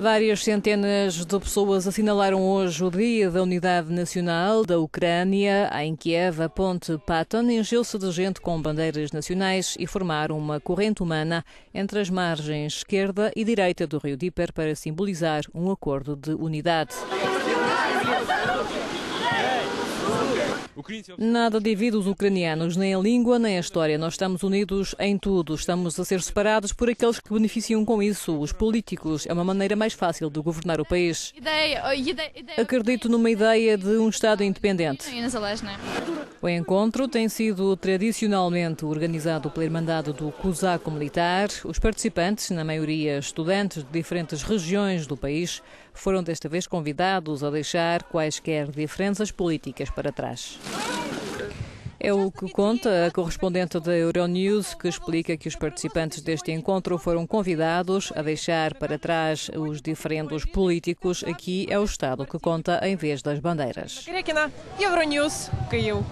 Várias centenas de pessoas assinalaram hoje o Dia da Unidade Nacional da Ucrânia. Em Kiev, a ponte Patton encheu-se de gente com bandeiras nacionais e formaram uma corrente humana entre as margens esquerda e direita do rio Dnieper para simbolizar um acordo de unidade. Nada divide os ucranianos, nem a língua, nem a história. Nós estamos unidos em tudo. Estamos a ser separados por aqueles que beneficiam com isso, os políticos. É uma maneira mais fácil de governar o país. Acredito numa ideia de um Estado independente. O encontro tem sido tradicionalmente organizado pela Irmandade do Cosaco Militar. Os participantes, na maioria estudantes de diferentes regiões do país, foram desta vez convidados a deixar quaisquer diferenças políticas para trás. É o que conta a correspondente da Euronews, que explica que os participantes deste encontro foram convidados a deixar para trás os diferentes políticos. Aqui é o Estado que conta em vez das bandeiras. Euronews, caiu.